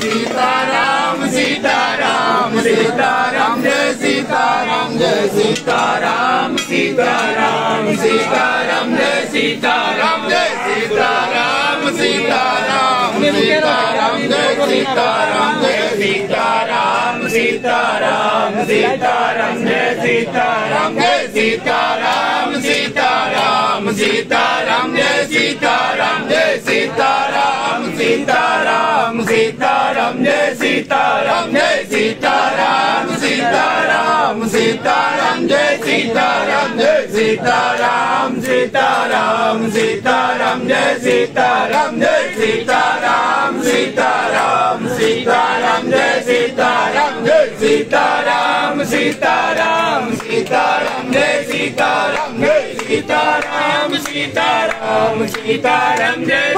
Sitaram Sitaram Sitaram Jai Sitaram Jai Sitaram Sitaram Sitaram Jai Sitaram Jai Sitaram Sitaram Sitaram Jai Sitaram Jai Sitaram Sitaram Sitaram Jai Sitaram Jai Sitaram Sitaram Sitaram Jai Sitaram Jai Sitaram Sitaram Sitaram Sitaram Jai Sitaram Jai Sitaram Sitaram Sitaram Jai Sitaram Jai Sitaram Sitaram Sitaram Jai Sitaram Jai Sitaram Sitaram Sitaram Jai Sitaram Jai Sitaram Sitaram Sitaram Jai Sitaram Jai Sitaram Sitaram Sitaram Jai